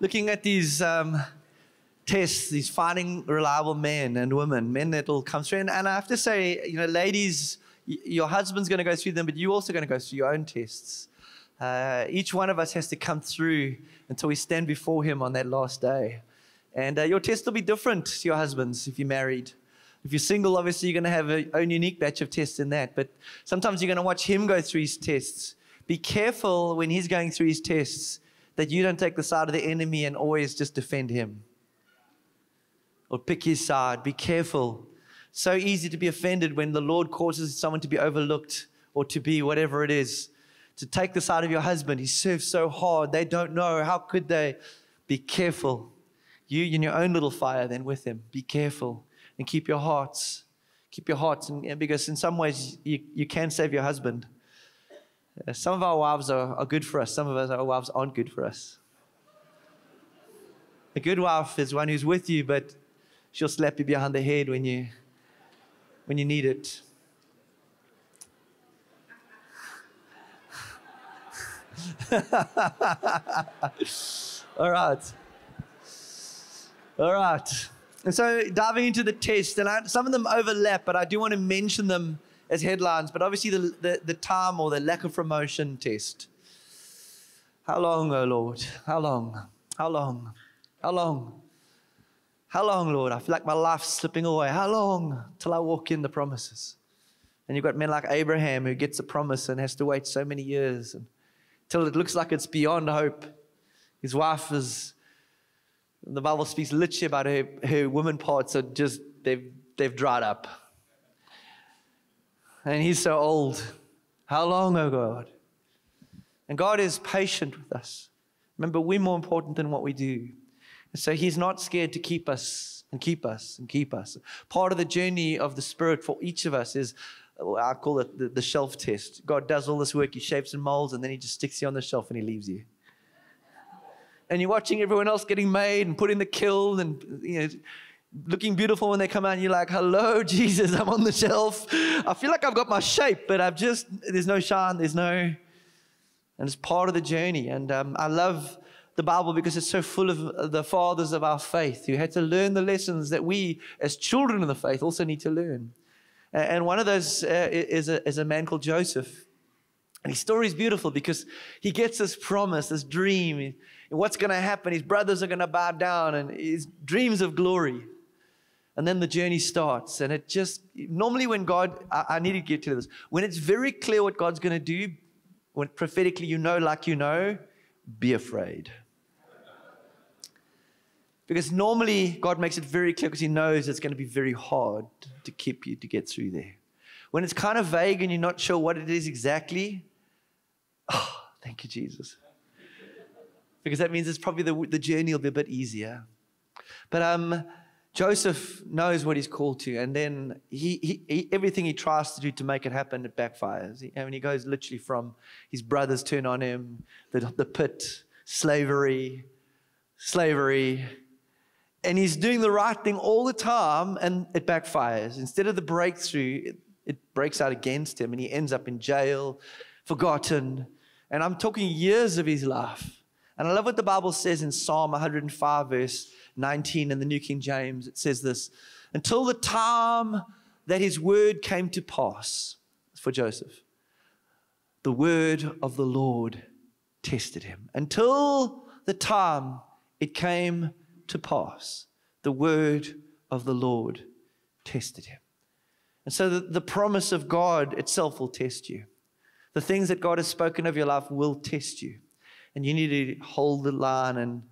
looking at these um, tests, these finding reliable men and women, men that will come through. And, and I have to say, you know, ladies, your husband's going to go through them, but you're also going to go through your own tests. Uh, each one of us has to come through until we stand before Him on that last day. And uh, your test will be different to your husband's if you're married. If you're single, obviously you're going to have a own unique batch of tests in that. But sometimes you're going to watch him go through his tests. Be careful when he's going through his tests that you don't take the side of the enemy and always just defend him or pick his side. Be careful. So easy to be offended when the Lord causes someone to be overlooked or to be whatever it is. To take the side of your husband. He serves so hard. They don't know. How could they? Be careful. You in your own little fire then with him. Be careful and keep your hearts. Keep your hearts, and, and because in some ways you, you can save your husband. Uh, some of our wives are, are good for us, some of our wives aren't good for us. A good wife is one who's with you, but she'll slap you behind the head when you, when you need it. All right. All right. And so diving into the test, and I, some of them overlap, but I do want to mention them as headlines. But obviously, the, the, the time or the lack of promotion test. How long, oh Lord? How long? How long? How long? How long, Lord? I feel like my life's slipping away. How long till I walk in the promises? And you've got men like Abraham who gets a promise and has to wait so many years until it looks like it's beyond hope. His wife is the Bible speaks literally about her, her woman parts are just, they've, they've dried up. And he's so old. How long, oh God? And God is patient with us. Remember, we're more important than what we do. And so he's not scared to keep us and keep us and keep us. Part of the journey of the Spirit for each of us is, I call it the, the shelf test. God does all this work, he shapes and molds, and then he just sticks you on the shelf and he leaves you and you're watching everyone else getting made and put in the kiln and you know looking beautiful when they come out and you're like hello jesus i'm on the shelf i feel like i've got my shape but i've just there's no shine there's no and it's part of the journey and um, i love the bible because it's so full of the fathers of our faith who had to learn the lessons that we as children of the faith also need to learn and one of those uh, is, a, is a man called joseph and his story is beautiful because he gets this promise, this dream, and what's going to happen. His brothers are going to bow down, and his dreams of glory. And then the journey starts. And it just, normally when God, I, I need to get to this, when it's very clear what God's going to do, when prophetically you know, like you know, be afraid. Because normally God makes it very clear because He knows it's going to be very hard to keep you to get through there. When it's kind of vague and you're not sure what it is exactly, Oh, thank you, Jesus. Because that means it's probably the, the journey will be a bit easier. But um, Joseph knows what he's called to, and then he, he, he, everything he tries to do to make it happen, it backfires. He, I mean, he goes literally from his brothers turn on him, the, the pit, slavery, slavery, and he's doing the right thing all the time, and it backfires. Instead of the breakthrough, it, it breaks out against him, and he ends up in jail, forgotten, and I'm talking years of his life. And I love what the Bible says in Psalm 105, verse 19 in the New King James. It says this Until the time that his word came to pass for Joseph, the word of the Lord tested him. Until the time it came to pass, the word of the Lord tested him. And so the, the promise of God itself will test you. The things that God has spoken of your life will test you. And you need to hold the line. And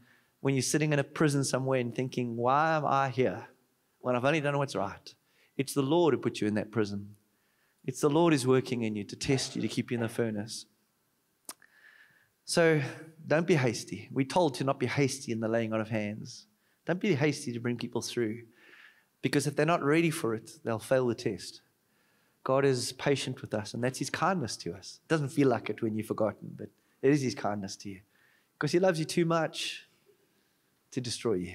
when you're sitting in a prison somewhere and thinking, why am I here when I've only done what's right? It's the Lord who put you in that prison. It's the Lord who's working in you to test you, to keep you in the furnace. So don't be hasty. We're told to not be hasty in the laying on of hands. Don't be hasty to bring people through. Because if they're not ready for it, they'll fail the test. God is patient with us, and that's His kindness to us. It doesn't feel like it when you've forgotten, but it is His kindness to you because He loves you too much to destroy you.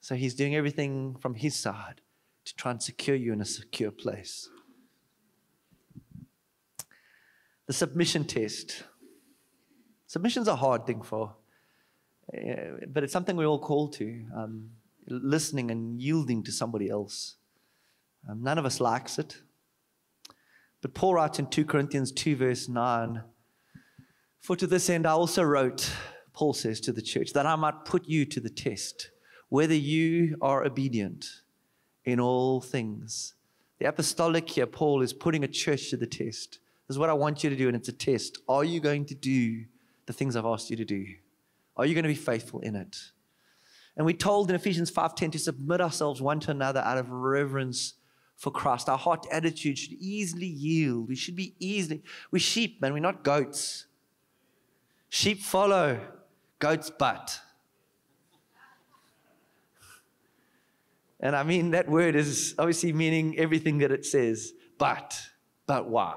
So He's doing everything from His side to try and secure you in a secure place. The submission test. Submission's a hard thing for Uh, but it's something we're all called to um, listening and yielding to somebody else. Um, none of us likes it. But Paul writes in 2 Corinthians 2, verse 9 For to this end I also wrote, Paul says to the church, that I might put you to the test, whether you are obedient in all things. The apostolic here, Paul, is putting a church to the test. This is what I want you to do, and it's a test. Are you going to do the things I've asked you to do? Are you going to be faithful in it? And we're told in Ephesians 5:10 to submit ourselves one to another out of reverence for Christ. Our heart attitude should easily yield. We should be easily. We're sheep, man. We're not goats. Sheep follow, goats butt. And I mean, that word is obviously meaning everything that it says. But, but why?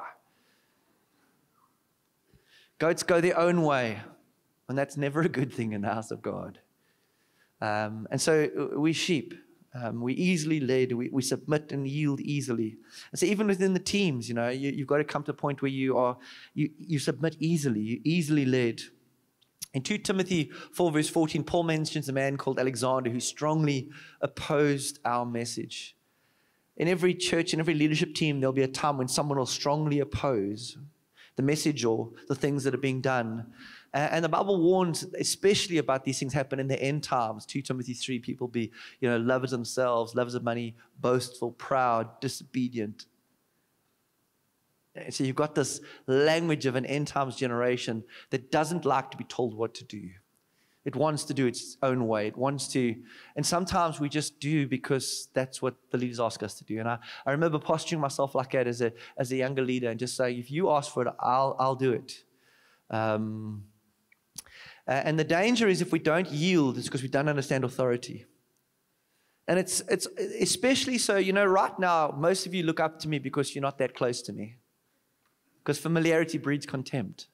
Goats go their own way, and that's never a good thing in the house of God. Um, and so uh, we sheep. Um, we easily led, we, we submit and yield easily. And so even within the teams, you know, you, you've got to come to a point where you are, you, you submit easily, you easily led. In 2 Timothy 4, verse 14, Paul mentions a man called Alexander who strongly opposed our message. In every church, in every leadership team, there'll be a time when someone will strongly oppose the message or the things that are being done. And the Bible warns especially about these things happen in the end times. 2 Timothy 3, people be, you know, lovers themselves, lovers of money, boastful, proud, disobedient, so you've got this language of an end times generation that doesn't like to be told what to do. It wants to do its own way. It wants to, and sometimes we just do because that's what the leaders ask us to do. And I, I remember posturing myself like that as a, as a younger leader and just saying, if you ask for it, I'll, I'll do it. Um, and the danger is if we don't yield, it's because we don't understand authority. And it's, it's especially so, you know, right now, most of you look up to me because you're not that close to me because familiarity breeds contempt.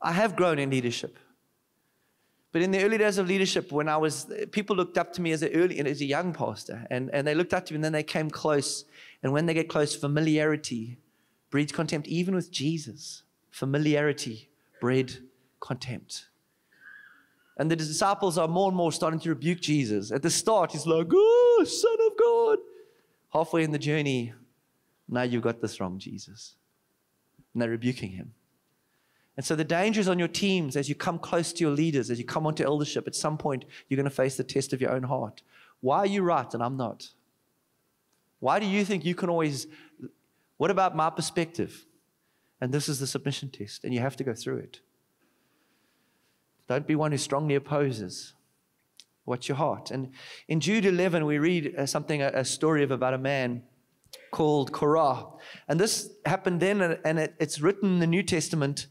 I have grown in leadership. But in the early days of leadership, when I was, people looked up to me as a early, as a young pastor, and, and they looked up to me, and then they came close. And when they get close, familiarity breeds contempt, even with Jesus. Familiarity bred contempt. And the disciples are more and more starting to rebuke Jesus. At the start, he's like, Oh, Son of God. Halfway in the journey, now you've got this wrong, Jesus and they're rebuking him. And so the danger is on your teams as you come close to your leaders, as you come onto eldership, at some point you're going to face the test of your own heart. Why are you right and I'm not? Why do you think you can always, what about my perspective? And this is the submission test, and you have to go through it. Don't be one who strongly opposes. Watch your heart. And in Jude 11, we read uh, something, a story of about a man called Korah. And this happened then, and it, it's written in the New Testament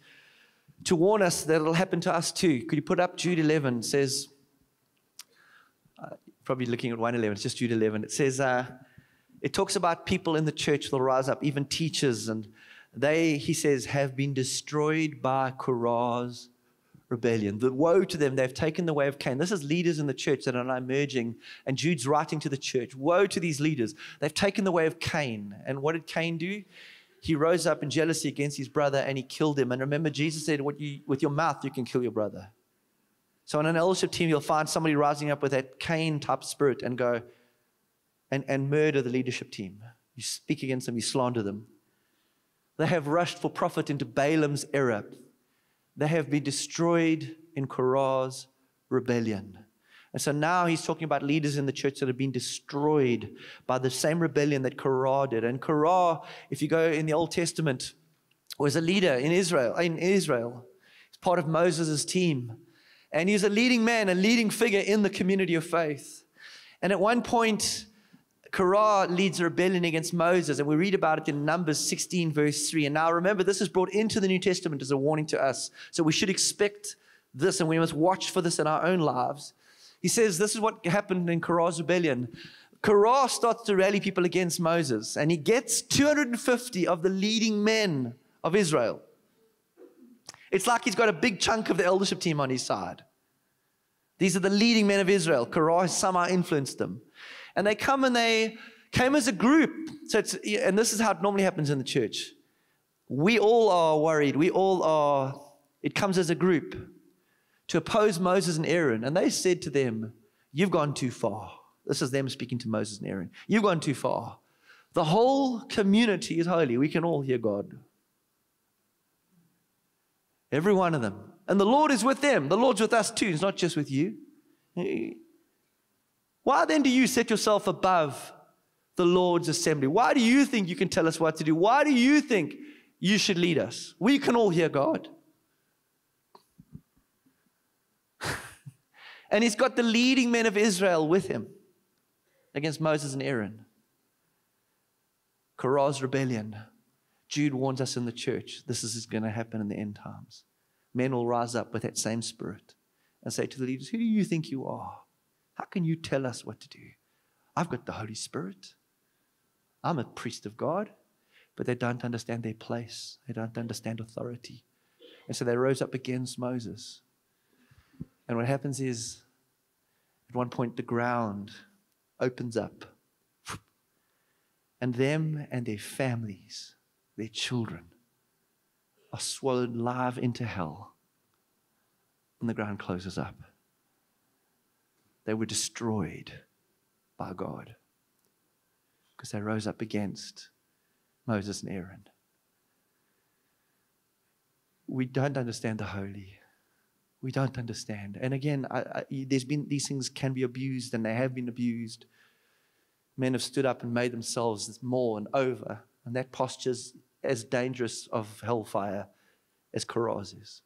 to warn us that it'll happen to us too. Could you put up Jude 11? It says, uh, probably looking at 111, it's just Jude 11. It says, uh, it talks about people in the church that will rise up, even teachers, and they, he says, have been destroyed by Korah's rebellion. The woe to them, they've taken the way of Cain. This is leaders in the church that are now emerging, and Jude's writing to the church. Woe to these leaders. They've taken the way of Cain. And what did Cain do? He rose up in jealousy against his brother and he killed him. And remember, Jesus said, what you, with your mouth, you can kill your brother. So on an eldership team, you'll find somebody rising up with that Cain type spirit and go and, and murder the leadership team. You speak against them, you slander them. They have rushed for profit into Balaam's error. They have been destroyed in Korah's rebellion. And so now he's talking about leaders in the church that have been destroyed by the same rebellion that Korah did. And Korah, if you go in the Old Testament, was a leader in Israel. In Israel, he's part of Moses' team, and he's a leading man, a leading figure in the community of faith. And at one point, Korah leads a rebellion against Moses, and we read about it in Numbers 16, verse 3. And now remember, this is brought into the New Testament as a warning to us. So we should expect this, and we must watch for this in our own lives. He says, This is what happened in Korah's rebellion. Korah starts to rally people against Moses, and he gets 250 of the leading men of Israel. It's like he's got a big chunk of the eldership team on his side. These are the leading men of Israel. Korah somehow influenced them. And they come and they came as a group. So it's, and this is how it normally happens in the church. We all are worried. We all are, it comes as a group to oppose Moses and Aaron. And they said to them, You've gone too far. This is them speaking to Moses and Aaron. You've gone too far. The whole community is holy. We can all hear God. Every one of them. And the Lord is with them. The Lord's with us too. It's not just with you. Why then do you set yourself above the Lord's assembly? Why do you think you can tell us what to do? Why do you think you should lead us? We can all hear God. and he's got the leading men of Israel with him against Moses and Aaron. Korah's rebellion. Jude warns us in the church this is going to happen in the end times. Men will rise up with that same spirit and say to the leaders, Who do you think you are? How can you tell us what to do? I've got the Holy Spirit. I'm a priest of God, but they don't understand their place. They don't understand authority. And so they rose up against Moses. And what happens is, at one point, the ground opens up. And them and their families, their children, are swallowed live into hell. And the ground closes up. They were destroyed by God because they rose up against Moses and Aaron. We don't understand the holy. We don't understand. And again, I, I, there's been these things can be abused, and they have been abused. Men have stood up and made themselves more and over, and that posture's as dangerous of hellfire as Korah's is.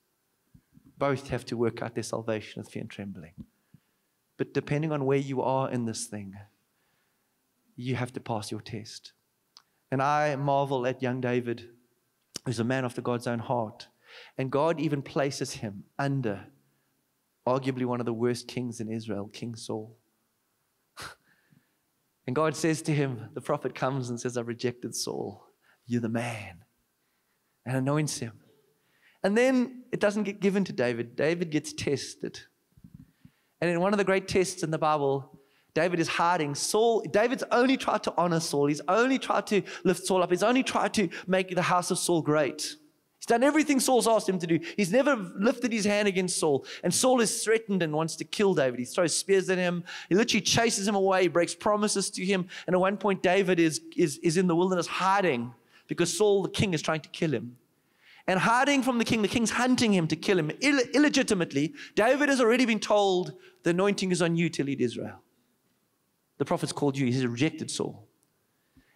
Both have to work out their salvation with fear and trembling. But depending on where you are in this thing, you have to pass your test. And I marvel at young David, who's a man after God's own heart. And God even places him under arguably one of the worst kings in Israel, King Saul. and God says to him, the prophet comes and says, I've rejected Saul. You're the man. And anoints him. And then it doesn't get given to David. David gets tested. And in one of the great tests in the Bible, David is hiding. Saul, David's only tried to honor Saul. He's only tried to lift Saul up. He's only tried to make the house of Saul great. He's done everything Saul's asked him to do. He's never lifted his hand against Saul. And Saul is threatened and wants to kill David. He throws spears at him. He literally chases him away, he breaks promises to him. And at one point, David is, is, is in the wilderness hiding because Saul, the king, is trying to kill him. And hiding from the king, the king's hunting him to kill him Ill- illegitimately. David has already been told the anointing is on you to lead Israel. The prophet's called you. He's rejected Saul.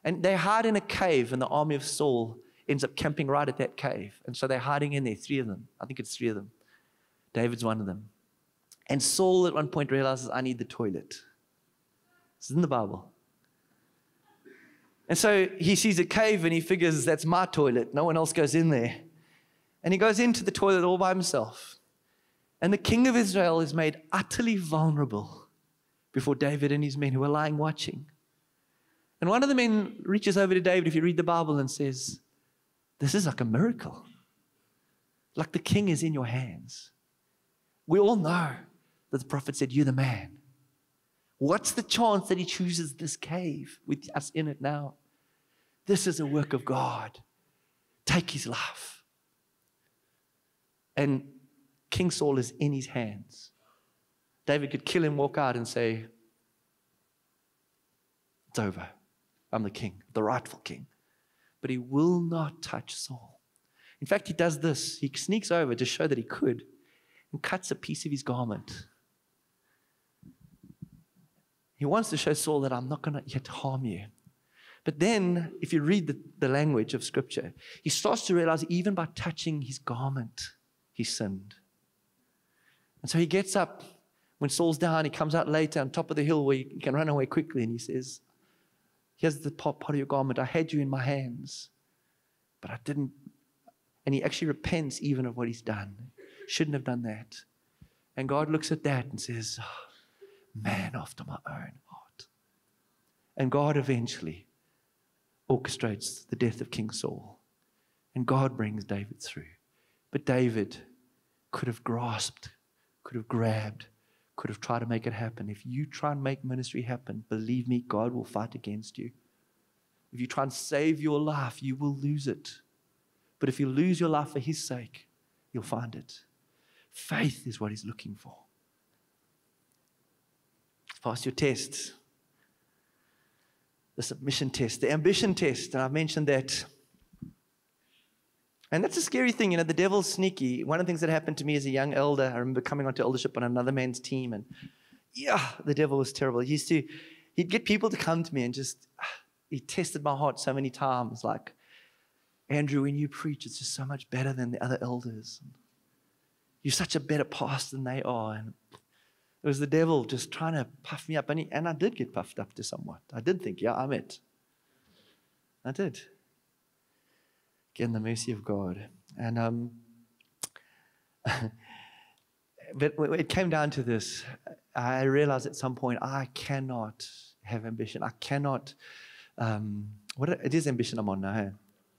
And they hide in a cave, and the army of Saul ends up camping right at that cave. And so they're hiding in there, three of them. I think it's three of them. David's one of them. And Saul at one point realizes, I need the toilet. It's in the Bible. And so he sees a cave and he figures that's my toilet. No one else goes in there. And he goes into the toilet all by himself. And the king of Israel is made utterly vulnerable before David and his men who are lying watching. And one of the men reaches over to David, if you read the Bible, and says, This is like a miracle. Like the king is in your hands. We all know that the prophet said, You're the man. What's the chance that he chooses this cave with us in it now? This is a work of God. Take his life. And King Saul is in his hands. David could kill him, walk out, and say, It's over. I'm the king, the rightful king. But he will not touch Saul. In fact, he does this. He sneaks over to show that he could and cuts a piece of his garment. He wants to show Saul that I'm not going to yet harm you. But then, if you read the, the language of Scripture, he starts to realize even by touching his garment, he sinned. And so he gets up when Saul's down, he comes out later on top of the hill where he can run away quickly and he says, Here's the part, of your garment. I had you in my hands, but I didn't. And he actually repents even of what he's done. Shouldn't have done that. And God looks at that and says, oh, Man after my own heart. And God eventually orchestrates the death of King Saul. And God brings David through. But David could have grasped, could have grabbed, could have tried to make it happen. If you try and make ministry happen, believe me, God will fight against you. If you try and save your life, you will lose it. But if you lose your life for His sake, you'll find it. Faith is what he's looking for. Pass your tests The submission test, the ambition test, and I've mentioned that. And that's a scary thing, you know, the devil's sneaky. One of the things that happened to me as a young elder, I remember coming onto eldership on another man's team, and yeah, the devil was terrible. He used to, he'd get people to come to me and just, he tested my heart so many times, like, Andrew, when you preach, it's just so much better than the other elders. You're such a better pastor than they are. And it was the devil just trying to puff me up. And, he, and I did get puffed up to somewhat. I did think, yeah, I'm it. I did. Again, the mercy of God. And um, but it came down to this. I realized at some point I cannot have ambition. I cannot. Um, what it is ambition I'm on now.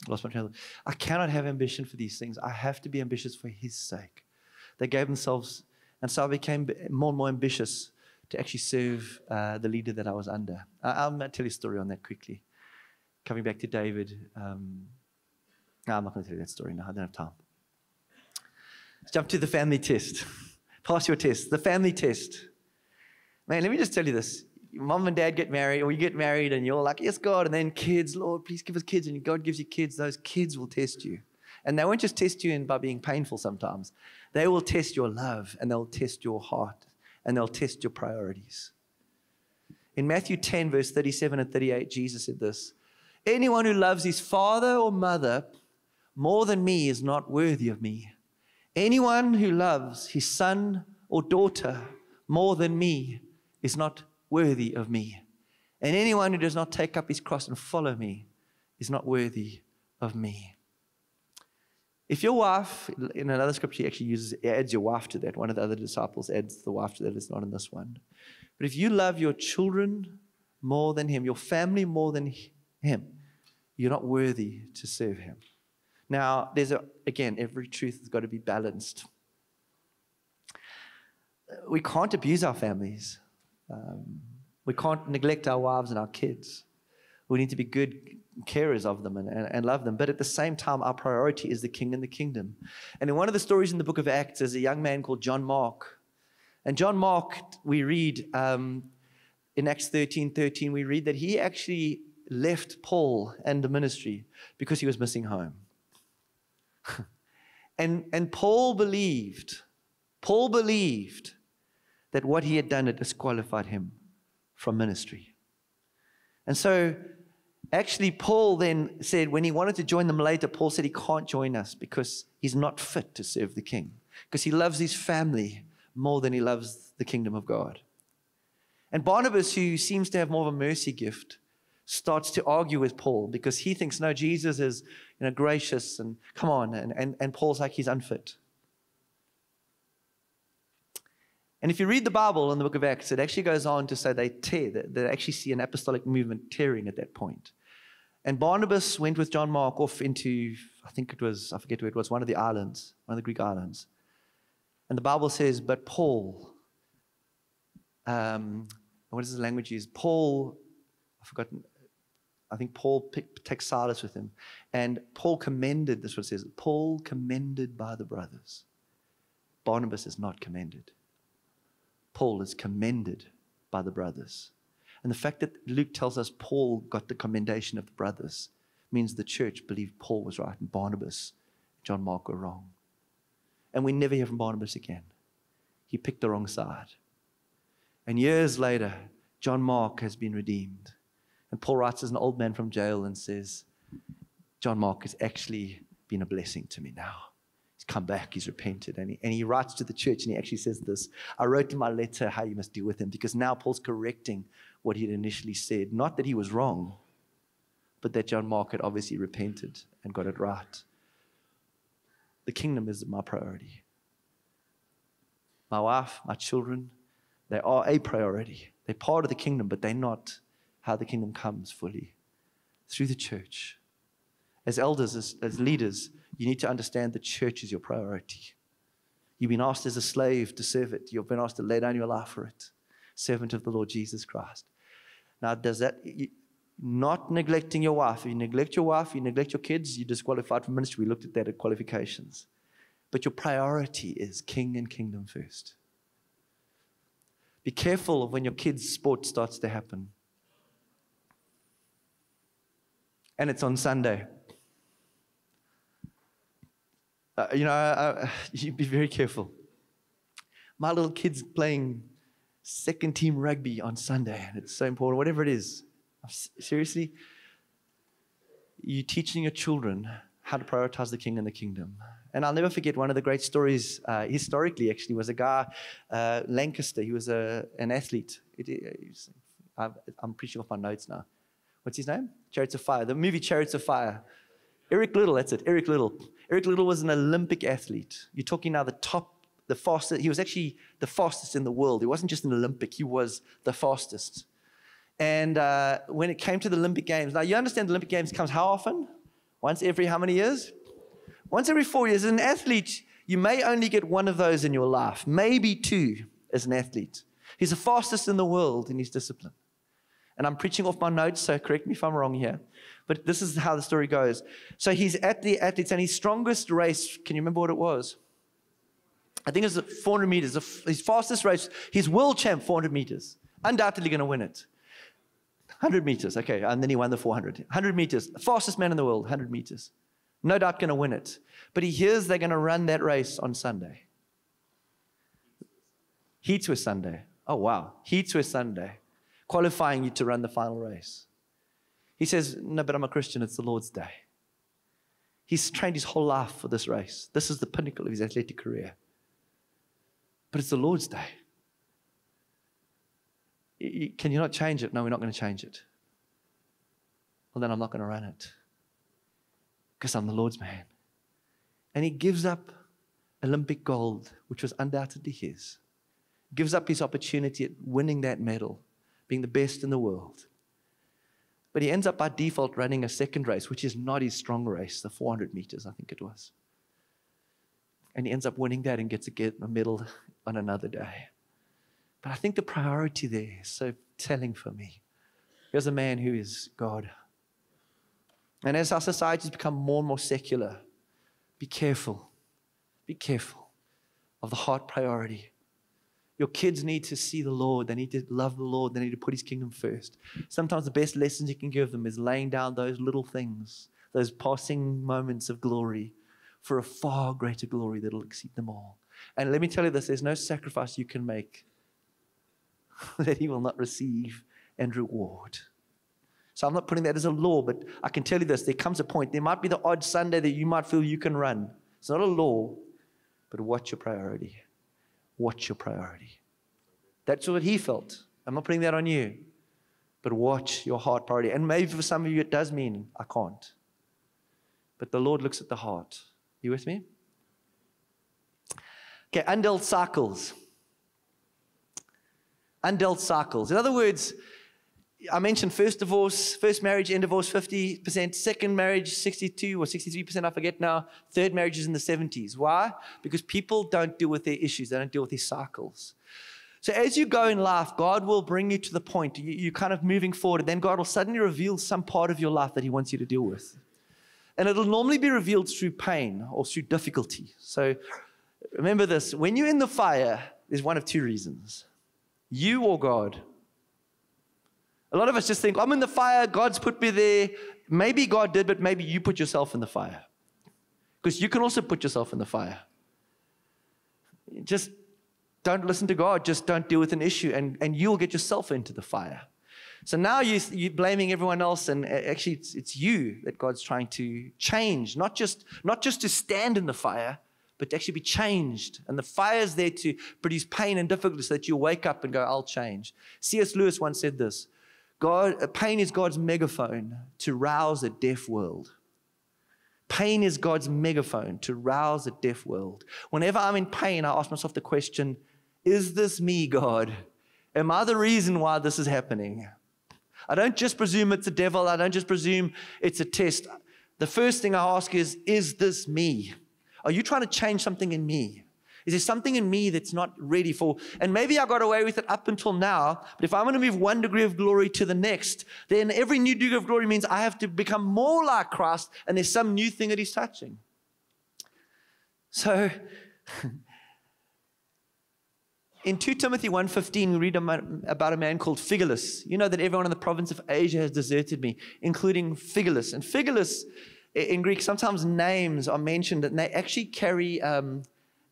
Lost my train I cannot have ambition for these things. I have to be ambitious for His sake. They gave themselves, and so I became more and more ambitious to actually serve uh, the leader that I was under. I, will tell you a story on that quickly. Coming back to David. Um, I'm not going to tell you that story now. I don't have time. Let's jump to the family test. Pass your test. The family test. Man, let me just tell you this mom and dad get married, or you get married and you're like, yes, God, and then kids, Lord, please give us kids, and God gives you kids, those kids will test you. And they won't just test you in by being painful sometimes. They will test your love and they'll test your heart and they'll test your priorities. In Matthew 10, verse 37 and 38, Jesus said this Anyone who loves his father or mother more than me is not worthy of me. Anyone who loves his son or daughter more than me is not worthy of me. And anyone who does not take up his cross and follow me is not worthy of me. If your wife, in another scripture, actually uses adds your wife to that. One of the other disciples adds the wife to that. It's not in this one. But if you love your children more than him, your family more than him, you're not worthy to serve him. Now, there's a again, every truth has got to be balanced. We can't abuse our families. Um, we can't neglect our wives and our kids. We need to be good carers of them and, and, and, love them. But at the same time, our priority is the king and the kingdom. And in one of the stories in the book of Acts, there's a young man called John Mark. And John Mark, we read um, in Acts 13 13, we read that he actually left Paul and the ministry because he was missing home. And, and Paul believed, Paul believed that what he had done had disqualified him from ministry. And so, actually, Paul then said, when he wanted to join them later, Paul said he can't join us because he's not fit to serve the king, because he loves his family more than he loves the kingdom of God. And Barnabas, who seems to have more of a mercy gift, starts to argue with Paul because he thinks, no, Jesus is you know, gracious and come on. And, and, and Paul's like, he's unfit. And if you read the Bible in the book of Acts, it actually goes on to say they tear, they actually see an apostolic movement tearing at that point. And Barnabas went with John Mark off into, I think it was, I forget where it was, one of the islands, one of the Greek islands. And the Bible says, but Paul, um, what is the language used? Paul, I've forgotten, I think Paul picked, takes Silas with him. And Paul commended, this it says, Paul commended by the brothers. Barnabas is not commended. Paul is commended by the brothers. And the fact that Luke tells us Paul got the commendation of the brothers means the church believed Paul was right and Barnabas, John Mark were wrong. And we never hear from Barnabas again. He picked the wrong side. And years later, John Mark has been redeemed. And Paul writes as an old man from jail and says, John Mark has actually been a blessing to me now He's come back, he's repented. And he, and he writes to the church and he actually says this I wrote in my letter how you must deal with him because now Paul's correcting what he had initially said. Not that he was wrong, but that John Mark had obviously repented and got it right. The kingdom is my priority. My wife, my children, they are a priority. They're part of the kingdom, but they're not how the kingdom comes fully. Through the church. As elders, as, as leaders, you need to understand the church is your priority. You've been asked as a slave to serve it, you've been asked to lay down your life for it. Servant of the Lord Jesus Christ. Now, does that, not neglecting your wife, if you neglect your wife, you neglect your kids, you're disqualified from ministry. We looked at that at qualifications. but your priority is king and kingdom first. Be careful of when your kids' sport starts to happen. And it's on Sunday. Uh, you know, uh, you be very careful. My little kid's playing second team rugby on Sunday, and it's so important, whatever it is. Seriously, you're teaching your children how to prioritize the king and the kingdom. And I'll never forget one of the great stories, uh, historically, actually, was a guy, uh, Lancaster. He was a, an athlete. It, it, I'm preaching off my notes now. What's his name? Chariots of Fire. The movie Chariots of Fire. Eric Liddell, that's it. Eric Liddell. Eric Liddell was an Olympic athlete. You're talking now the top, the fastest. He was actually the fastest in the world. He wasn't just an Olympic, he was the fastest. And uh, when it came to the Olympic Games, now you understand the Olympic Games comes how often? Once every how many years? Once every four years. As an athlete, you may only get one of those in your life, maybe two as an athlete. He's the fastest in the world in his discipline. And I'm preaching off my notes, so correct me if I'm wrong here. But this is how the story goes. So he's at the athletes, and his strongest race, can you remember what it was? I think it was 400 meters. His fastest race, his world champ, 400 meters. Undoubtedly going to win it. 100 meters, okay, and then he won the 400. 100 meters, fastest man in the world, 100 meters. No doubt going to win it. But he hears they're going to run that race on Sunday. Heats were Sunday. Oh, wow. Heats were Sunday, qualifying you to run the final race. He says, No, but I'm a Christian. It's the Lord's day. He's trained his whole life for this race. This is the pinnacle of his athletic career. But it's the Lord's day. Can you not change it? No, we're not going to change it. Well, then I'm not going to run it because I'm the Lord's man. And he gives up Olympic gold, which was undoubtedly his, gives up his opportunity at winning that medal, being the best in the world. But he ends up by default running a second race, which is not his strong race, the 400 meters, I think it was. And he ends up winning that and gets a get a medal on another day. But I think the priority there is so telling for me. Here's a man who is God. And as our societies become more and more secular, be careful. Be careful of the heart priority. Your kids need to see the Lord. They need to love the Lord. They need to put His kingdom first. Sometimes the best lessons you can give them is laying down those little things, those passing moments of glory for a far greater glory that will exceed them all. And let me tell you this there's no sacrifice you can make that He will not receive and reward. So I'm not putting that as a law, but I can tell you this there comes a point, there might be the odd Sunday that you might feel you can run. It's not a law, but what's your priority? What's your priority? That's what he felt. I'm not putting that on you, but watch your heart priority. And maybe for some of you, it does mean I can't. But the Lord looks at the heart. You with me? Okay, undealt cycles. Undealt cycles. In other words, I mentioned first divorce, first marriage, end divorce 50%, second marriage 62 or 63%, I forget now. Third marriage is in the 70s. Why? Because people don't deal with their issues, they don't deal with their cycles. So as you go in life, God will bring you to the point, you, are kind of moving forward, and then God will suddenly reveal some part of your life that He wants you to deal with. And it'll normally be revealed through pain or through difficulty. So remember this when you're in the fire, there's one of two reasons you or God. A lot of us just think, I'm in the fire, God's put me there. Maybe God did, but maybe you put yourself in the fire. Because you can also put yourself in the fire. Just don't listen to God, just don't deal with an issue, and, and you'll get yourself into the fire. So now you, you're blaming everyone else, and actually, it's, it's you that God's trying to change, not just, not just to stand in the fire, but to actually be changed. And the fire is there to produce pain and difficulty so that you wake up and go, I'll change. C.S. Lewis once said this God, uh, pain is God's megaphone to rouse a deaf world. Pain is God's megaphone to rouse a deaf world. Whenever I'm in pain, I ask myself the question Is this me, God? Am I the reason why this is happening? I don't just presume it's a devil. I don't just presume it's a test. The first thing I ask is Is this me? Are you trying to change something in me? Is there something in me that's not ready for? And maybe I got away with it up until now, but if I'm going to move one degree of glory to the next, then every new degree of glory means I have to become more like Christ, and there's some new thing that He's touching. So in 2 Timothy 1.15, we read about a man called Phygelus. You know that everyone in the province of Asia has deserted me, including Phygelus. And Phygelus, in Greek, sometimes names are mentioned and they actually carry, um,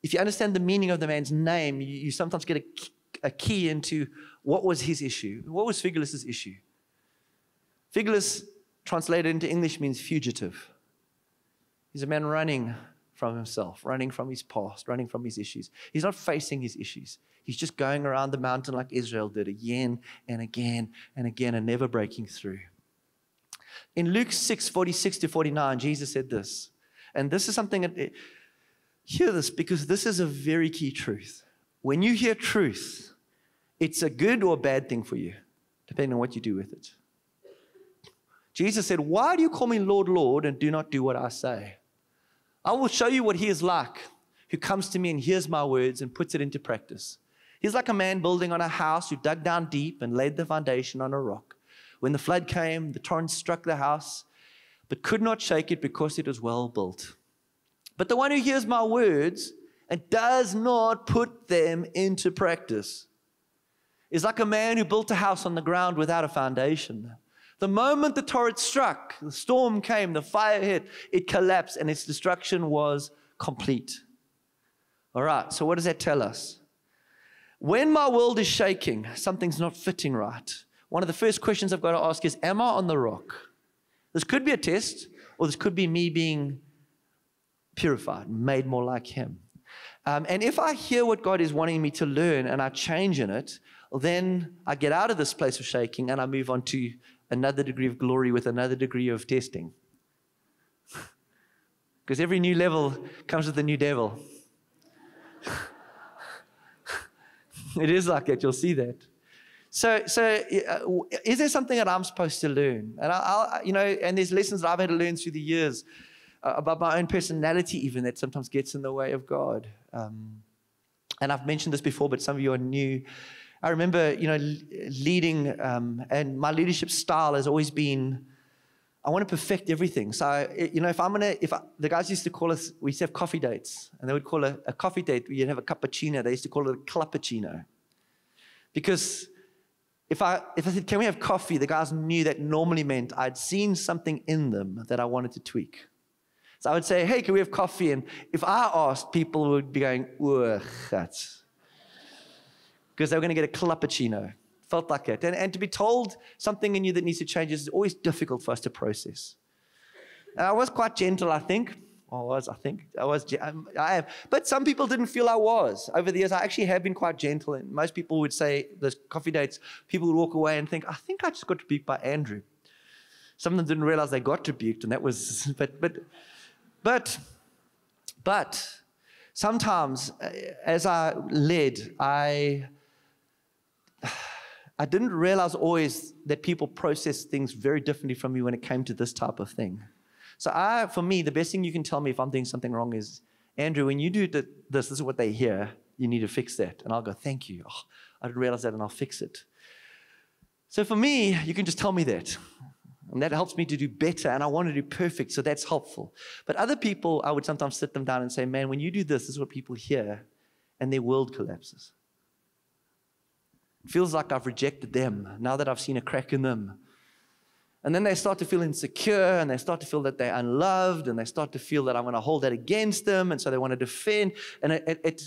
if you understand the meaning of the man's name, you, you sometimes get a, a, key into what was his issue. What was Phygelus's issue? Phygelus, translated into English, means fugitive. He's a man running from himself, running from his past, running from his issues. He's not facing his issues. He's just going around the mountain like Israel did again and again and again and never breaking through. In Luke 6 46 to 49, Jesus said this. And this is something that, hear this because this is a very key truth. When you hear truth, it's a good or bad thing for you, depending on what you do with it. Jesus said, Why do you call me Lord, Lord, and do not do what I say? I will show you what he is like who comes to me and hears my words and puts it into practice. He's like a man building on a house who dug down deep and laid the foundation on a rock. When the flood came, the torrent struck the house, but could not shake it because it was well built. But the one who hears my words and does not put them into practice is like a man who built a house on the ground without a foundation. The moment the torrent struck, the storm came, the fire hit, it collapsed, and its destruction was complete. All right, so what does that tell us? When my world is shaking, something's not fitting right. One of the first questions I've got to ask is Am I on the rock? This could be a test, or this could be me being purified, made more like Him. Um, and if I hear what God is wanting me to learn and I change in it, then I get out of this place of shaking and I move on to another degree of glory with another degree of testing. Because every new level comes with a new devil. it is like that. You'll see that. So, so uh, is there something that I'm supposed to learn? And I, I, you know, and there's lessons that I've had to learn through the years uh, about my own personality, even that sometimes gets in the way of God. Um, and I've mentioned this before, but some of you are new. I remember, you know, leading, um, and my leadership style has always been, I want to perfect everything. So, you know, if I'm gonna, if I, the guys used to call us, we used to have coffee dates, and they would call a, a coffee date, you'd have a cappuccino. They used to call it a cluppuccino, because if I if I said, "Can we have coffee?" the guys knew that normally meant I'd seen something in them that I wanted to tweak. So I would say, "Hey, can we have coffee?" And if I asked, people would be going, "Ugh, that's." because they were going to get a cappuccino. Felt like it. And, and to be told something in you that needs to change is always difficult for us to process. And I was quite gentle, I think. I was, I think. I was, um, I am. But some people didn't feel I was. Over the years, I actually have been quite gentle. And most people would say, those coffee dates, people would walk away and think, I think I just got rebuked by Andrew. Some of them didn't realize they got rebuked, and that was, but, but, but, but, sometimes uh, as I led, I I didn't realize always that people process things very differently from me when it came to this type of thing. So, I, for me, the best thing you can tell me if I'm doing something wrong is, Andrew, when you do this, this is what they hear. You need to fix that. And I'll go, thank you. Oh, I didn't realize that, and I'll fix it. So, for me, you can just tell me that. And that helps me to do better, and I want to do perfect, so that's helpful. But other people, I would sometimes sit them down and say, Man, when you do this, this is what people hear, and their world collapses It feels like I've rejected them now that I've seen a crack in them. And then they start to feel insecure and they start to feel that they're unloved and they start to feel that I'm going to hold that against them. And so they want to defend. And, it, it, it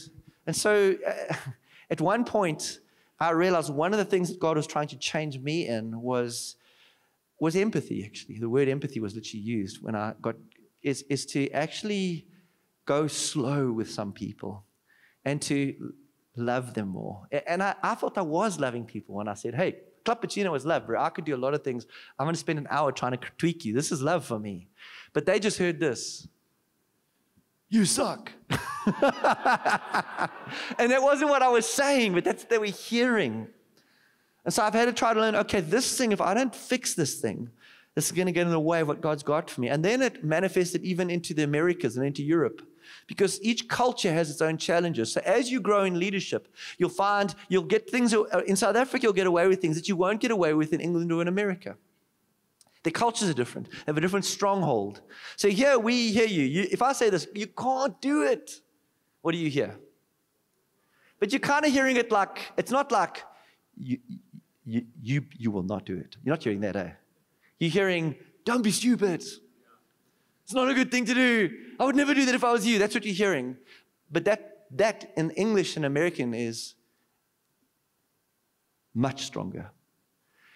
and so uh, at one point, I realized one of the things that God was trying to change me in was, was empathy, actually. The word empathy was literally used when I got, is, is to actually go slow with some people and to love them more. And I, I thought I was loving people when I said, hey, Cappuccino is love, bro. I could do a lot of things. I'm going to spend an hour trying to tweak you. This is love for me. But they just heard this. You suck. and that wasn't what I was saying, but that's what they were hearing. And so I've had to try to learn okay, this thing, if I don't fix this thing, this is going to get in the way of what God's got for me. And then it manifested even into the Americas and into Europe because each culture has its own challenges. So as you grow in leadership, you'll find you'll get things uh, in South Africa, you'll get away with things that you won't get away with in England or in America. Their cultures are different. They have a different stronghold. So here we hear you. you if I say this, you can't do it. What do you hear? But you're kind of hearing it like, it's not like, you, you, you, you will not do it. You're not hearing that, eh? You're hearing, don't be stupid. It's not a good thing to do. I would never do that if I was you. That's what you're hearing. But that, that in English and American is much stronger.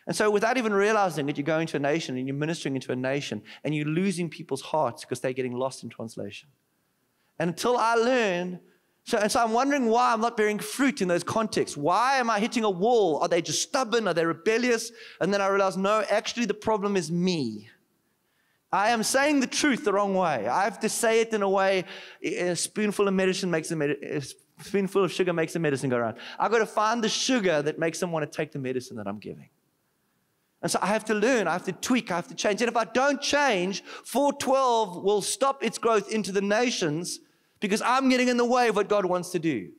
And so, without even realizing it, you go into a nation and you're ministering into a nation and you're losing people's hearts because they're getting lost in translation. And until I learn, so, and so I'm wondering why I'm not bearing fruit in those contexts. Why am I hitting a wall? Are they just stubborn? Are they rebellious? And then I realize, no, actually, the problem is me. I am saying the truth the wrong way. I have to say it in a way, a spoonful of medicine makes a, med- a spoonful of sugar makes the medicine go around. I've got to find the sugar that makes them want to take the medicine that I'm giving. And so I have to learn, I have to tweak, I have to change. And if I don't change, Four12 will stop its growth into the nations because I'm getting in the way of what God wants to do.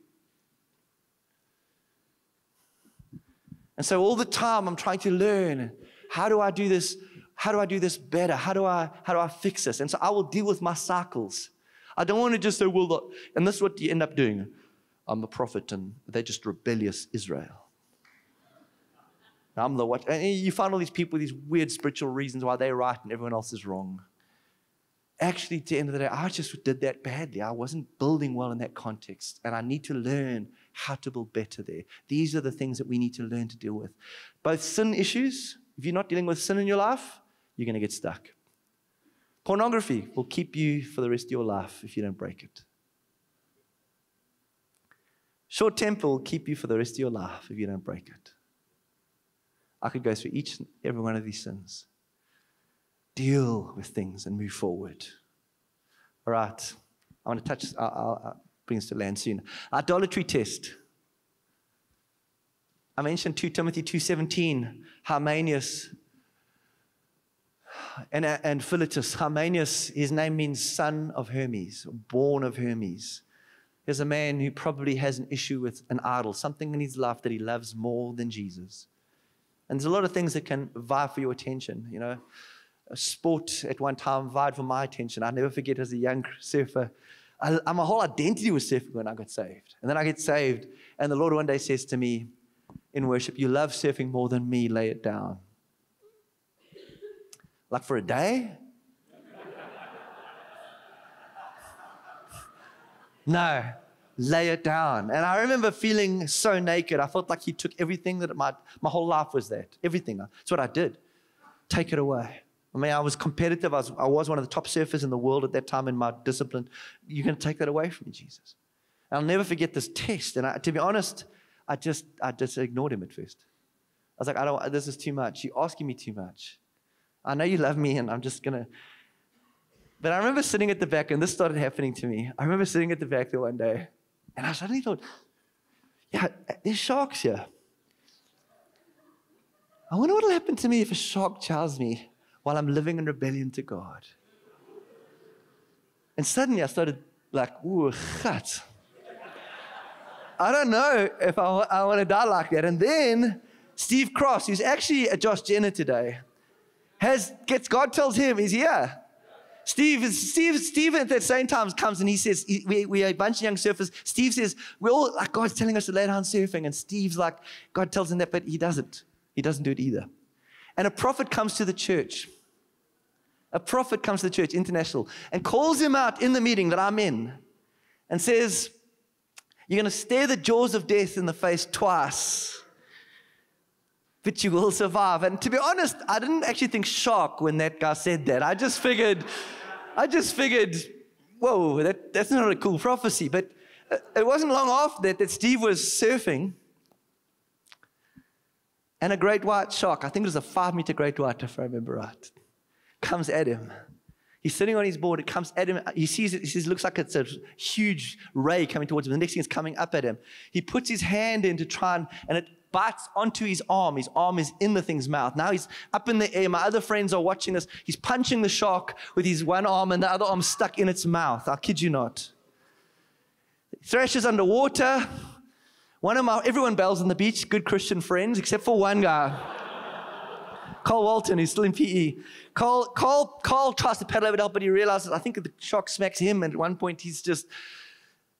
And so all the time I'm trying to learn how do I do this? How do I do this better? How do I how do I fix this? And so I will deal with my cycles. I don't want to just say, well, and this is what you end up doing. I'm the prophet and they're just rebellious Israel. I'm the what? And you find all these people with these weird spiritual reasons why they're right and everyone else is wrong. Actually, at the end of the day, I just did that badly. I wasn't building well in that context. And I need to learn how to build better there. These are the things that we need to learn to deal with. Both sin issues, if you're not dealing with sin in your life, you're going to get stuck. Pornography will keep you for the rest of your life if you don't break it. Short temper will keep you for the rest of your life if you don't break it. I could go through each and every one of these sins, deal with things, and move forward. All right, I want to touch, I'll, I'll bring us to land soon. Idolatry test. I mentioned 2 Timothy 2.17, Hymenaeus and, and Philetus. Hymenaeus, his name means son of Hermes, born of Hermes. Here's a man who probably has an issue with an idol, something in his life that he loves more than Jesus. And there's a lot of things that can vie for your attention. You know, sport at one time vied for my attention. I never forget as a young surfer, I, my whole identity was surfing when I got saved. And then I get saved, and the Lord one day says to me in worship, You love surfing more than me, lay it down. Like for a day? no lay it down. And I remember feeling so naked. I felt like he took everything that my, my whole life was that. Everything. That's what I did. Take it away. I mean, I was competitive. I was, I was one of the top surfers in the world at that time in my discipline. You're going to take that away from me, Jesus. And I'll never forget this test. And I, to be honest, I just, I just ignored him at first. I was like, I don't, this is too much. You're asking me too much. I know you love me, and I'm just going to. But I remember sitting at the back, and this started happening to me. I remember sitting at the back there one day, and I suddenly thought, yeah, there's sharks here. I wonder what will happen to me if a shark charges me while I'm living in rebellion to God. And suddenly I started like, ooh, gat. I don't know if I, I want to die like that. And then Steve Cross, who's actually at Josh Jenner today, has gets God tells him he's here. Steve, Steve, Steve at that same time comes and he says, we, we are a bunch of young surfers. Steve says, we're all like, God's telling us to lay down surfing. And Steve's like, God tells him that, but he doesn't. He doesn't do it either. And a prophet comes to the church. A prophet comes to the church, international, and calls him out in the meeting that I'm in and says, You're going to stare the jaws of death in the face twice but you will survive. And to be honest, I didn't actually think shock when that guy said that. I just figured, I just figured, whoa, that, that's not a cool prophecy. But it wasn't long after that that Steve was surfing. And a great white shark, I think it was a five meter great white, if I remember right, comes at him. He's sitting on his board. It comes at him. He sees it. He says, looks like it's a huge ray coming towards him. The next thing is coming up at him. He puts his hand in to try and, and it bites onto his arm. His arm is in the thing's mouth. Now he's up in the air. My other friends are watching this. He's punching the shark with his one arm and the other arm stuck in its mouth. I kid you not. Thrashes underwater. One of my, everyone bells on the beach, good Christian friends, except for one guy Carl Walton, who's still in PE. Carl, Carl, Carl tries to paddle over it up, but he realizes, I think the shark smacks him. And at one point, he's just.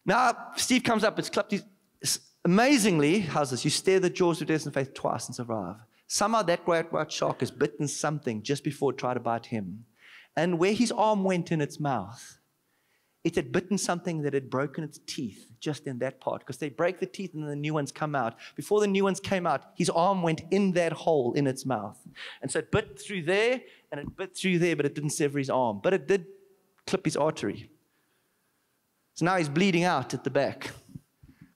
Now, Steve comes up, it's clapped. He's, amazingly, how's this? You stare the jaws of death and faith twice and survive. Somehow that great white shark has bitten something just before it tried to bite him. And where his arm went in its mouth, it had bitten something that had broken its teeth just in that part because they break the teeth and then the new ones come out. Before the new ones came out, his arm went in that hole in its mouth. And so it bit through there and it bit through there, but it didn't sever his arm. But it did clip his artery. So now he's bleeding out at the back.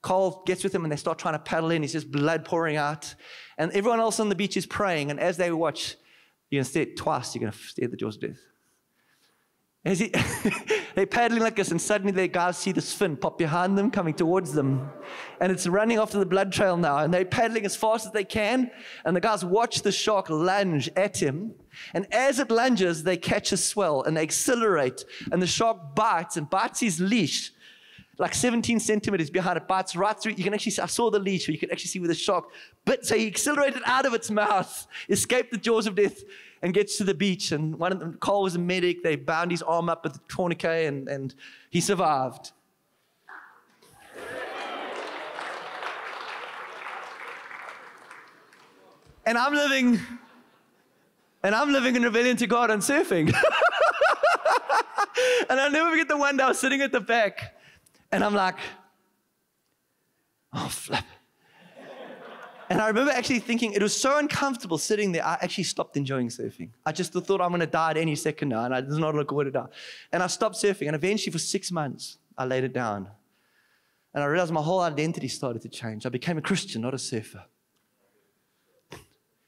Carl gets with him and they start trying to paddle in. He's just blood pouring out. And everyone else on the beach is praying. And as they watch, you're going to stare twice, you're going to stare at the jaws of death. As he, they're paddling like this, and suddenly the guys see this fin pop behind them, coming towards them. And it's running after the blood trail now, and they're paddling as fast as they can. And the guys watch the shark lunge at him. And as it lunges, they catch a swell and they accelerate. And the shark bites and bites his leash like 17 centimeters behind it, bites right through. You can actually see, I saw the leash where you can actually see where the shark bit. So he accelerated out of its mouth, escaped the jaws of death, and gets to the beach. And one of them, Carl was a medic. They bound his arm up with a tourniquet and, and he survived. and I'm living, and I'm living in rebellion to God and surfing. and I'll never forget the one day I was sitting at the back, and I'm like, oh, flip. And I remember actually thinking it was so uncomfortable sitting there, I actually stopped enjoying surfing. I just thought I'm going to die at any second now, and I did not look way to die. And I stopped surfing, and eventually for six months, I laid it down. And I realized my whole identity started to change. I became a Christian, not a surfer.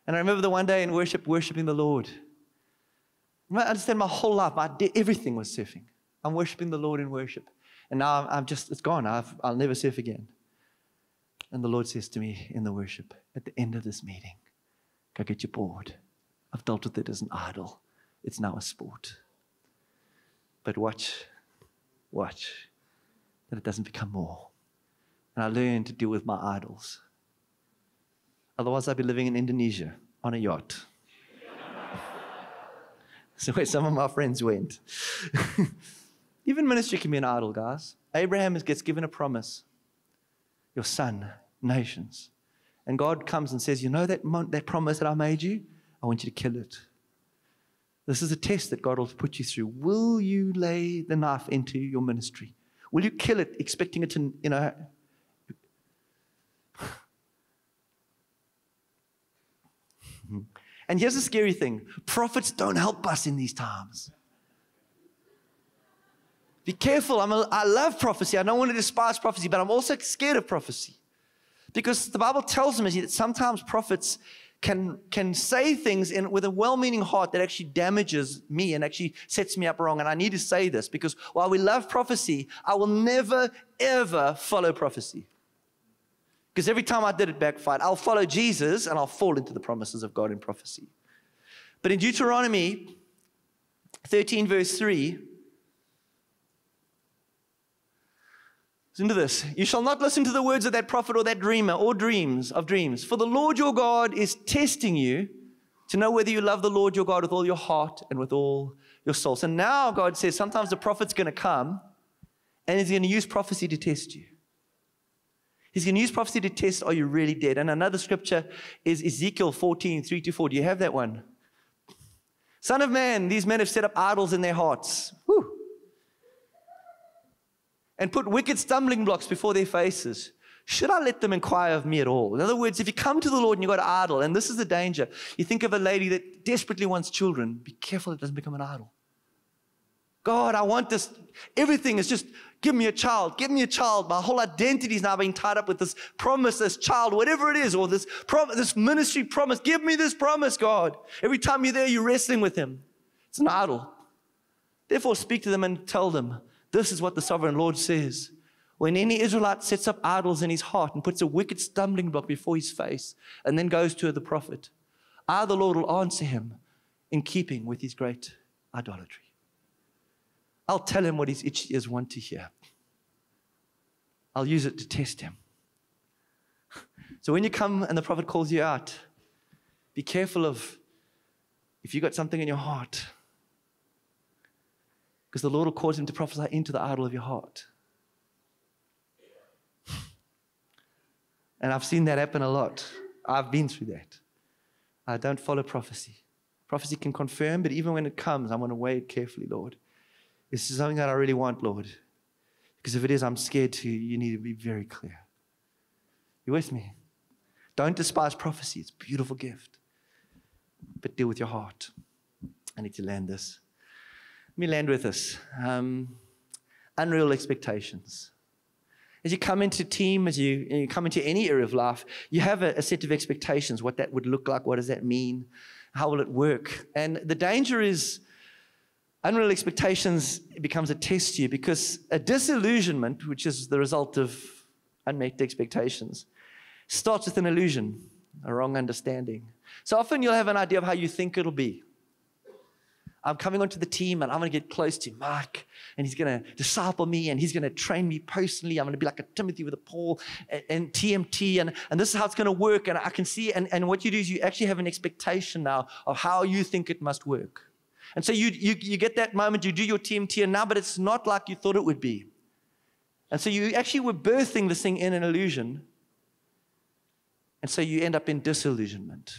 And I remember the one day in worship, worshiping the Lord. I understand my whole life, my, everything was surfing. I'm worshiping the Lord in worship. And now I'm just, it's gone. I've, I'll never surf again. And the Lord says to me in the worship at the end of this meeting, Go get your board. I've dealt with it as an idol. It's now a sport. But watch, watch that it doesn't become more. And I learn to deal with my idols. Otherwise, I'd be living in Indonesia on a yacht. so where some of my friends went. Even ministry can be an idol, guys. Abraham gets given a promise. Your son nations. And God comes and says, You know that, that promise that I made you? I want you to kill it. This is a test that God will put you through. Will you lay the knife into your ministry? Will you kill it, expecting it to, you know? and here's the scary thing prophets don't help us in these times. Be careful. I'm a, I love prophecy. I don't want to despise prophecy, but I'm also scared of prophecy. Because the Bible tells me that sometimes prophets can, can say things in, with a well meaning heart that actually damages me and actually sets me up wrong. And I need to say this because while we love prophecy, I will never, ever follow prophecy. Because every time I did it backfired. I'll follow Jesus and I'll fall into the promises of God in prophecy. But in Deuteronomy 13, verse 3, Listen to this. You shall not listen to the words of that prophet or that dreamer or dreams of dreams. For the Lord your God is testing you to know whether you love the Lord your God with all your heart and with all your soul. So now God says sometimes the prophet's going to come and he's going to use prophecy to test you. He's going to use prophecy to test are you really dead? And another scripture is Ezekiel 14, 3 to 4. Do you have that one? Son of man, these men have set up idols in their hearts. Whew and put wicked stumbling blocks before their faces. Should I let them inquire of me at all? In other words, if you come to the Lord and you've got an idol, and this is the danger, you think of a lady that desperately wants children, be careful it doesn't become an idol. God, I want this. Everything is just give me a child, give me a child. My whole identity is now being tied up with this promise, this child, whatever it is, or this, prom- this ministry promise. Give me this promise, God. Every time you're there, you're wrestling with Him. It's an idol. Therefore, speak to them and tell them, this is what the sovereign Lord says. When any Israelite sets up idols in his heart and puts a wicked stumbling block before his face and then goes to the prophet, I, the Lord, will answer him in keeping with his great idolatry. I'll tell him what his itchy ears want to hear. I'll use it to test him. So when you come and the prophet calls you out, be careful of if you got something in your heart, because the Lord will cause him to prophesy into the idol of your heart. And I've seen that happen a lot. I've been through that. I don't follow prophecy. Prophecy can confirm, but even when it comes, I want to weigh it carefully, Lord. This is something that I really want, Lord. Because if it is, I'm scared to. You need to be very clear. You with me? Don't despise prophecy. It's a beautiful gift. But deal with your heart. I need to land this. Let me land with this. Um, unreal expectations. As you come into team, as you, you come into any area of life, you have a, a set of expectations, what that would look like, what does that mean, how will it work? And the danger is unreal expectations becomes a test to you because a disillusionment, which is the result of unmet expectations, starts with an illusion, a wrong understanding. So often you'll have an idea of how you think it'll be. I'm coming onto the team and I'm going to get close to Mark and he's going to disciple me and he's going to train me personally. I'm going to be like a Timothy with a Paul and, and TMT and, and this is how it's going to work. And I can see, and, and what you do is you actually have an expectation now of how you think it must work. And so you, you, you get that moment, you do your TMT and now, but it's not like you thought it would be. And so you actually were birthing this thing in an illusion. And so you end up in disillusionment.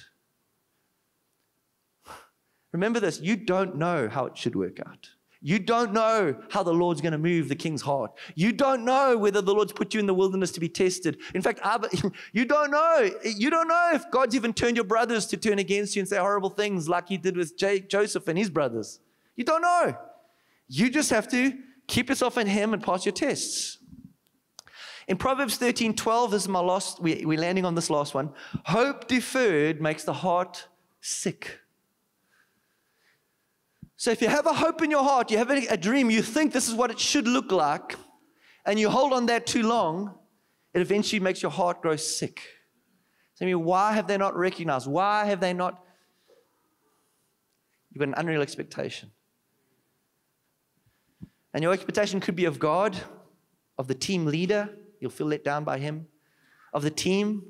Remember this you don't know how it should work out. You don't know how the Lord's going to move the king's heart. You don't know whether the Lord's put you in the wilderness to be tested. In fact, you don't know. You don't know if God's even turned your brothers to turn against you and say horrible things like he did with Joseph and his brothers. You don't know. You just have to keep yourself in him and pass your tests. In Proverbs 13 12, this is my last, we, we're landing on this last one. Hope deferred makes the heart sick. So if you have a hope in your heart, you have a, dream, you think this is what it should look like, and you hold on that too long, it eventually makes your heart grow sick. So I mean, why have they not recognized? Why have they not? You've got an unreal expectation. And your expectation could be of God, of the team leader, you'll feel let down by him, of the team,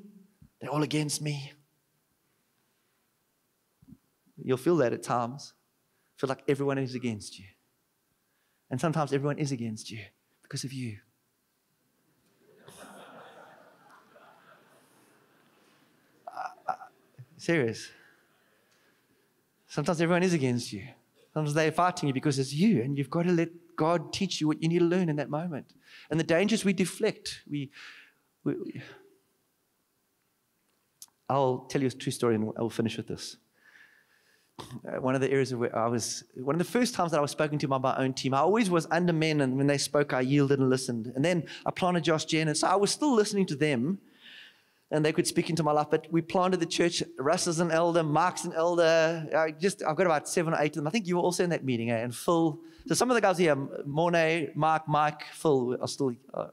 they're all against me. You'll feel that at times feel like everyone is against you. And sometimes everyone is against you because of you. uh, uh, serious. Sometimes everyone is against you. Sometimes they're fighting you because it's you, and you've got to let God teach you what you need to learn in that moment. And the dangers we deflect. We, we, we I'll tell you a true story, and I'll finish with this. Uh, one of the areas where I was, one of the first times that I was spoken to by my own team, I always was under men, and when they spoke, I yielded and listened. And then I planted Josh Jen, and so I was still listening to them, and they could speak into my life. But we planted the church. Russ is an elder, Mark's an elder. I just I've got about seven or eight of them. I think you were also in that meeting, eh? and Phil. So some of the guys here, Mornay, Mark, Mike, Phil, are still. Uh,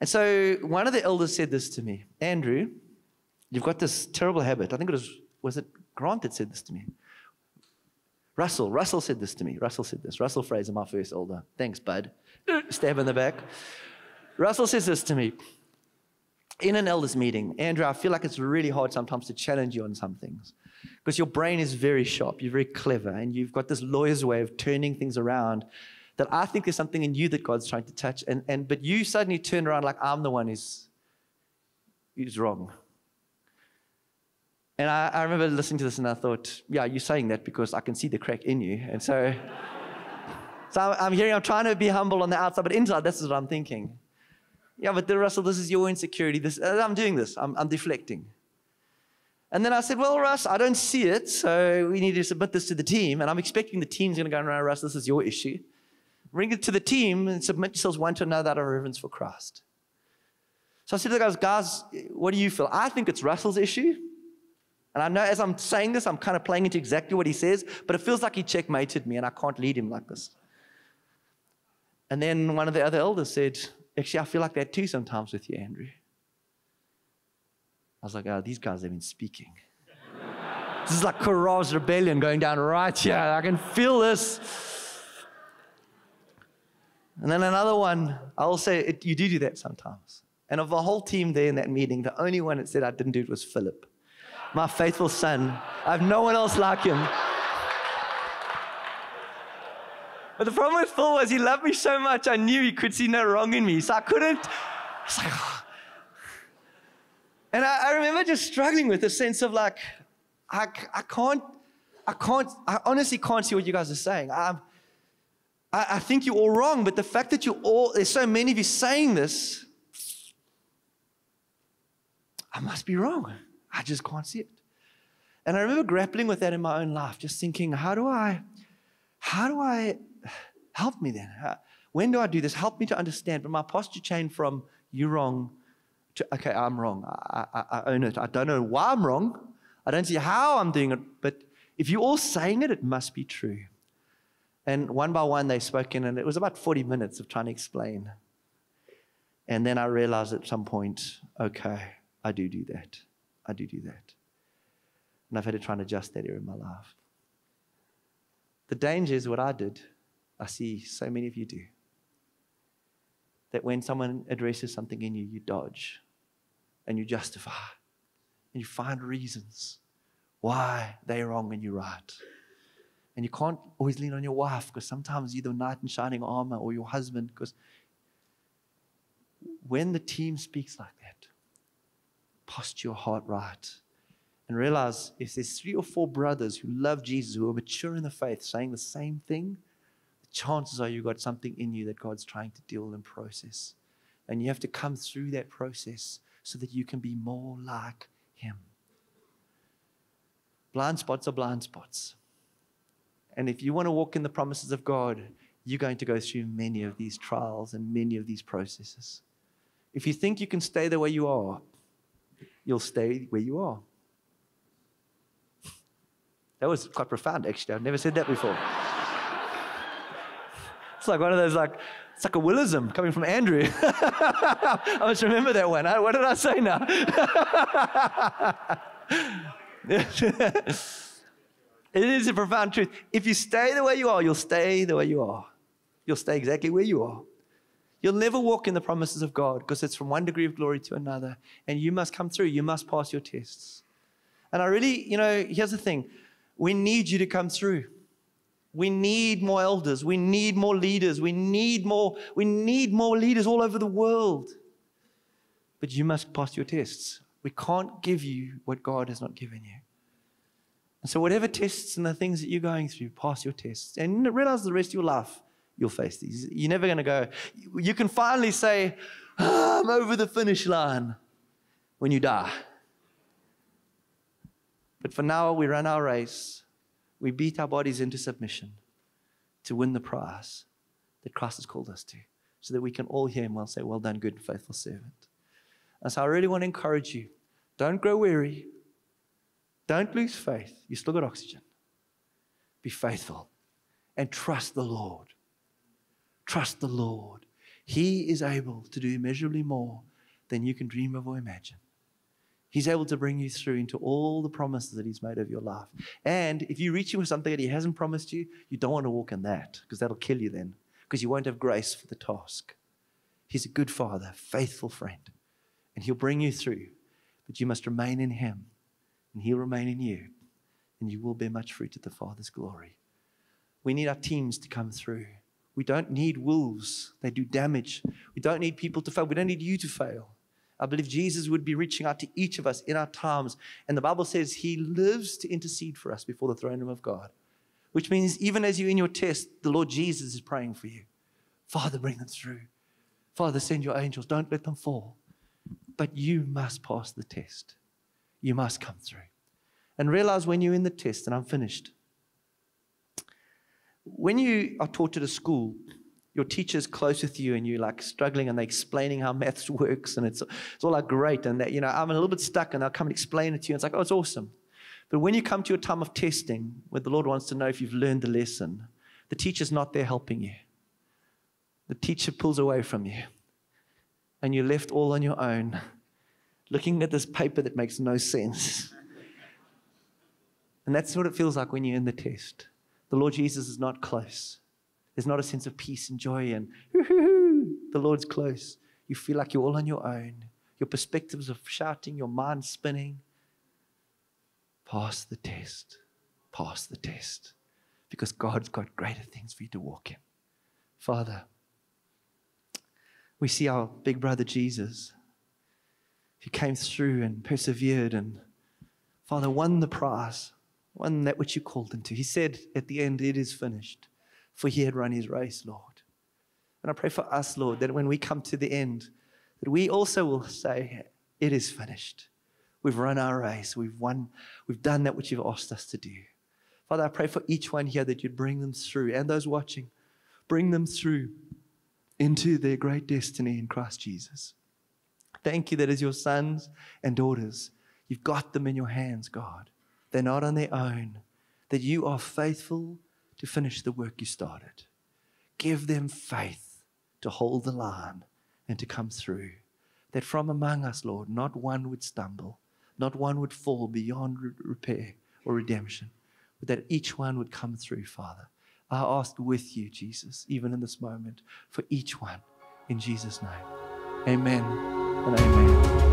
and so one of the elders said this to me, Andrew, you've got this terrible habit. I think it was was it Grant had said this to me. Russell, Russell said this to me. Russell said this. Russell Fraser, my first older. Thanks, bud. Stab in the back. Russell says this to me. In an elders meeting, Andrew, I feel like it's really hard sometimes to challenge you on some things because your brain is very sharp, you're very clever, and you've got this lawyer's way of turning things around that I think there's something in you that God's trying to touch. And, and but you suddenly turn around like I'm the one who's, who's wrong. And I, I, remember listening to this and I thought, yeah, you're saying that because I can see the crack in you. And so, so I'm hearing, I'm trying to be humble on the outside, but inside, this is what I'm thinking. Yeah, but Russell, this is your insecurity. This, uh, I'm doing this. I'm, I'm deflecting. And then I said, well, Russ, I don't see it, so we need to submit this to the team. And I'm expecting the team's going to go around, Russ, this is your issue. Bring it to the team and submit yourselves one to another out of reverence for Christ. So I said to the guys, guys, what do you feel? I think it's Russell's issue. And I know as I'm saying this, I'm kind of playing into exactly what he says, but it feels like he checkmated me and I can't lead him like this. And then one of the other elders said, Actually, I feel like that too sometimes with you, Andrew. I was like, Oh, these guys have been speaking. this is like Korah's rebellion going down right here. I can feel this. And then another one, I'll say, You do do that sometimes. And of the whole team there in that meeting, the only one that said I didn't do it was Philip. My faithful son. I have no one else like him. But the problem with Phil was he loved me so much, I knew he could see no wrong in me. So I couldn't. I was like, oh. And I, I, remember just struggling with the sense of like, I, I can't, I can't, I honestly can't see what you guys are saying. I, I, I think you're all wrong, but the fact that you all, there's so many of you saying this, I must be wrong. I just can't see it. And I remember grappling with that in my own life, just thinking, how do I, how do I help me then? When do I do this? Help me to understand. But my posture changed from you wrong to okay, I'm wrong. I, I, I own it. I don't know why I'm wrong. I don't see how I'm doing it. But if you're all saying it, it must be true. And one by one, they spoke in, and it was about 40 minutes of trying to explain. And then I realized at some point, okay, I do do that. I do do that. And I've had to try and adjust that area in my life. The danger is what I did I see so many of you do. That when someone addresses something in you, you dodge and you justify and you find reasons why they're wrong and you're right. And you can't always lean on your wife because sometimes you're the knight in shining armor or your husband because when the team speaks like that, posture your heart right and realize if there's three or four brothers who love Jesus, who are mature in the faith, saying the same thing, the chances are you've got something in you that God's trying to deal and process. And you have to come through that process so that you can be more like Him. Blind spots are blind spots. And if you want to walk in the promises of God, you're going to go through many of these trials and many of these processes. If you think you can stay the way you are, you'll stay where you are. That was quite profound, actually. I've never said that before. It's like one of those like it's like a Willism coming from Andrew. I must remember that one. What did I say now? it is a profound truth. If you stay the way you are, you'll stay the way you are. You'll stay exactly where you are. You'll never walk in the promises of God because it's from one degree of glory to another. And you must come through. You must pass your tests. And I really, you know, here's the thing we need you to come through. We need more elders. We need more leaders. We need more, we need more leaders all over the world. But you must pass your tests. We can't give you what God has not given you. And so, whatever tests and the things that you're going through, pass your tests. And realize the rest of your life, you'll face these. You're never going to go, you can finally say, oh, I'm over the finish line when you die. But for now, we run our race we beat our bodies into submission to win the prize that Christ has called us to, so that we can all hear Him well say, Well done, good and faithful servant. And so I really want to encourage you don't grow weary, don't lose faith. You still got oxygen. Be faithful and trust the Lord. Trust the Lord. He is able to do immeasurably more than you can dream of or imagine. He's able to bring you through into all the promises that He's made of your life. And if you reach Him with something that He hasn't promised you, you don't want to walk in that because that'll kill you then because you won't have grace for the task. He's a good Father, faithful friend, and He'll bring you through. But you must remain in Him, and He'll remain in you, and you will bear much fruit to the Father's glory. We need our teams to come through. We don't need wolves, they do damage. We don't need people to fail. We don't need you to fail. I believe Jesus would be reaching out to each of us in our times. And the Bible says he lives to intercede for us before the throne room of God, which means even as you're in your test, the Lord Jesus is praying for you. Father, bring them through. Father, send your angels. Don't let them fall. But you must pass the test. You must come through. And realize when you're in the test, and I'm finished. When you are taught at a school, your teacher's close with you and you're like struggling and they're explaining how maths works and it's, it's all like great and that, you know, I'm a little bit stuck and they'll come and explain it to you. And it's like, oh, it's awesome. But when you come to a time of testing where the Lord wants to know if you've learned the lesson, the teacher's not there helping you. The teacher pulls away from you and you're left all on your own looking at this paper that makes no sense. And that's what it feels like when you're in the test. The Lord Jesus is not close. There's not a sense of peace and joy and the Lord's close. You feel like you're all on your own. Your perspectives are shouting, your mind spinning. Pass the test. Pass the test. Because God's got greater things for you to walk in. Father, we see our big brother Jesus, who came through and persevered and, Father, won the prize, won that which you called him to. He said at the end, It is finished, for he had run his race, Lord. And I pray for us, Lord, that when we come to the end, that we also will say, It is finished. We've run our race. We've won. We've done that which you've asked us to do. Father, I pray for each one here that you'd bring them through and those watching, bring them through into their great destiny in Christ Jesus. Thank you that as your sons and daughters, you've got them in your hands, God. They're not on their own, that you are faithful to finish the work you started. Give them faith to hold the line and to come through. That from among us, Lord, not one would stumble, not one would fall beyond repair or redemption, but that each one would come through, Father. I ask with you, Jesus, even in this moment, for each one, in Jesus' name. Amen and amen.